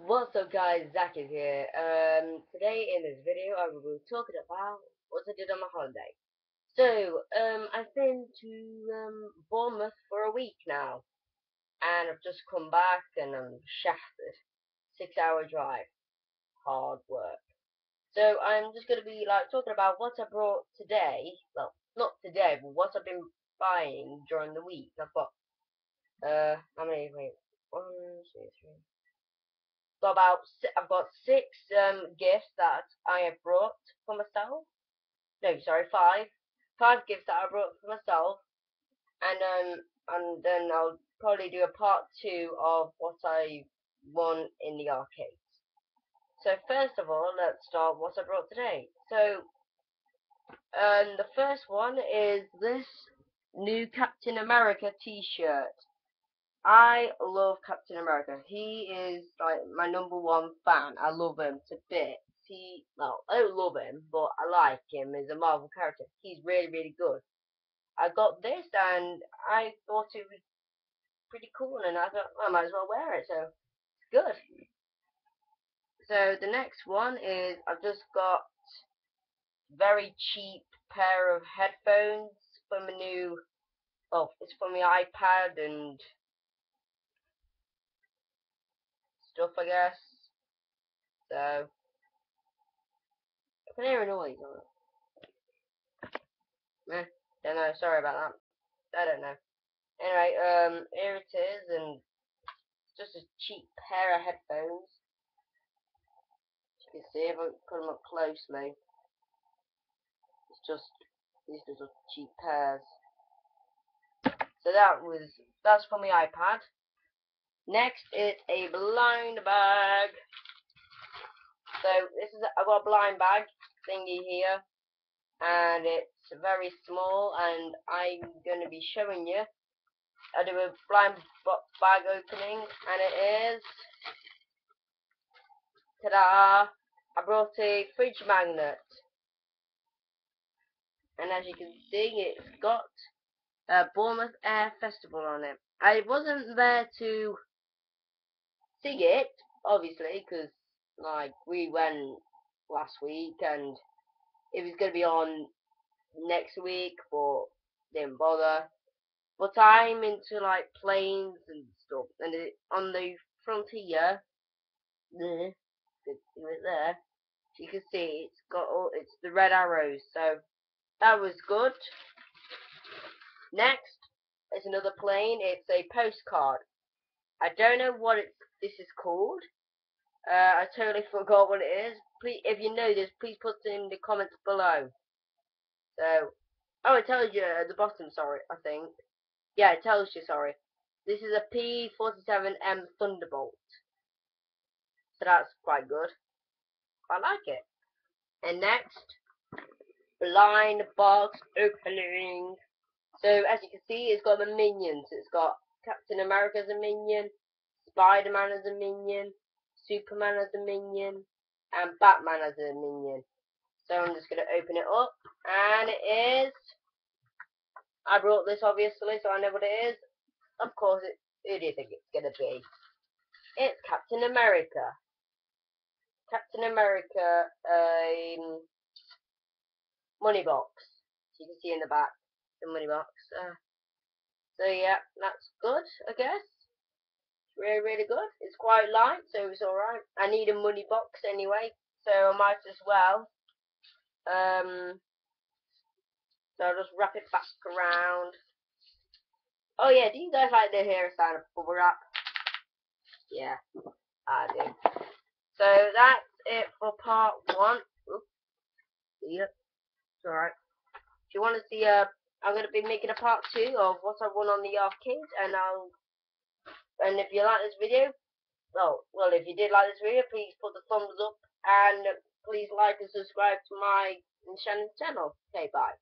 What's up guys, Zach is here. Um, today in this video I will be talking about what I did on my holiday. So, um, I've been to um, Bournemouth for a week now. And I've just come back and I'm shattered. Six hour drive. Hard work. So I'm just going to be like talking about what I brought today. Well, not today, but what I've been buying during the week. I've got, uh, how many, wait, one, two, three, got about I've got six um, gifts that I have brought for myself. No, sorry, five. Five gifts that I brought for myself, and um, and then I'll probably do a part two of what I won in the arcades. So first of all, let's start what I brought today. So, um, the first one is this new Captain America T-shirt. I love Captain America. He is like my number one fan. I love him to bits. He, well, I don't love him, but I like him as a Marvel character. He's really, really good. I got this and I thought it was pretty cool, and I thought well, I might as well wear it. So it's good. So the next one is I've just got very cheap pair of headphones for my new. Oh, it's for my iPad and stuff, I guess. So, I can hear a noise on it. Eh, don't know, sorry about that. I don't know. Anyway, um, here it is, and it's just a cheap pair of headphones. As you can see, if I put them up closely, it's just these little cheap pairs. So that was, that's for my iPad. Next is a blind bag. So this is I've got a blind bag thingy here, and it's very small. And I'm going to be showing you. I do a blind bag opening, and it is. Ta-da! I brought a fridge magnet, and as you can see, it's got a Bournemouth Air Festival on it. I wasn't there to see it, obviously, because like we went last week and it was going to be on next week, but didn't bother. But I'm into like planes and stuff, and it, on the frontier, there, there, you can see it's got all it's the red arrows, so that was good. Next is another plane. It's a postcard. I don't know what it's this is called. Uh, I totally forgot what it is. Please, if you know this, please put it in the comments below. So, oh, it tells you at the bottom, sorry, I think. Yeah, it tells you, sorry. This is a P47M Thunderbolt. So that's quite good. I like it. And next, blind box opening. So as you can see, it's got the minions. It's got Captain America as a minion, Spider-Man as a minion, Superman as a minion, and Batman as a minion. So I'm just going to open it up, and it is, I brought this obviously, so I know what it is. Of course, it, who do you think it's going to be? It's Captain America. Captain America um, money box. So you can see in the back, the money box. Uh, so yeah, that's good, I guess really, really good. It's quite light, so it's alright. I need a money box anyway, so I might as well. Um, so I'll just wrap it back around. Oh yeah, do you guys like the hairstyle of bubble wrap? Yeah, I do. So that's it for part one. Oops. Yep, it's alright. If you want to see, uh, I'm going to be making a part two of what I won on the arcade, and I'll and if you like this video, well, well, if you did like this video, please put the thumbs up and please like and subscribe to my channel. Okay, bye.